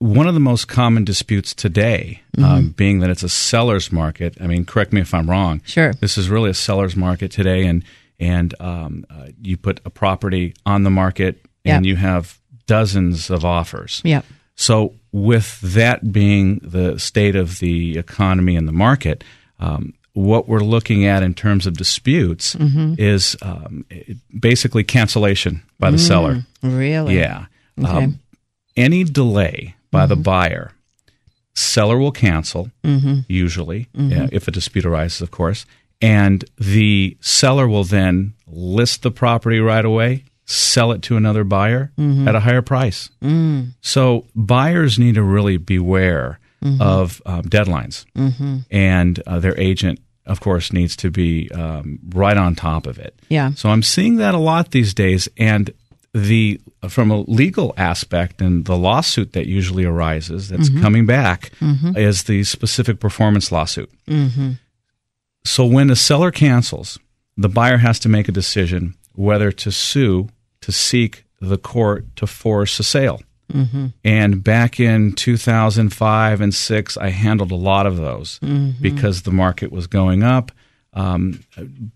one of the most common disputes today, um, being that it's a seller's market. I mean, correct me if I'm wrong. Sure. This is really a seller's market today, and and um, uh, you put a property on the market, and Yep. you have dozens of offers. Yep. So, with that being the state of the economy and the market, um, what we're looking at in terms of disputes Mm-hmm. is um, basically cancellation by the seller. Really? Yeah. Mm. Okay. Um, any delay by the buyer, seller will cancel, Mm-hmm. usually, yeah, if a dispute arises, of course. And the seller will then list the property right away, sell it to another buyer Mm-hmm. at a higher price. Mm. So buyers need to really beware Mm-hmm. of um, deadlines, and uh, their agent, of course, needs to be um, right on top of it. Yeah. So I'm seeing that a lot these days, and the from a legal aspect and the lawsuit that usually arises that's mm-hmm. coming back mm-hmm. is the specific performance lawsuit. Mm-hmm. So when a seller cancels, the buyer has to make a decision whether to sue to seek the court to force a sale. And back in 2005 and 6, I handled a lot of those because the market was going up. Um,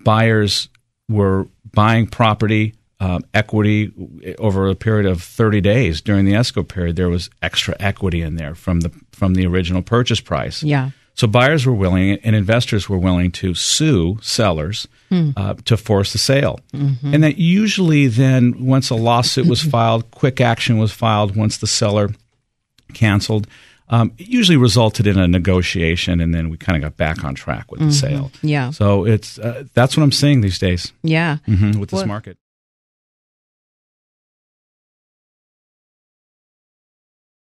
buyers were buying property um, equity over a period of 30 days during the escrow period. There was extra equity in there from the from the original purchase price. Yeah. So buyers were willing and investors were willing to sue sellers uh, to force the sale. And that usually then, once a lawsuit was filed, quick action was filed once the seller canceled. Um, it usually resulted in a negotiation, and then we kind of got back on track with the sale. Yeah. So it's uh, that's what I'm seeing these days Yeah. mhm, with this market.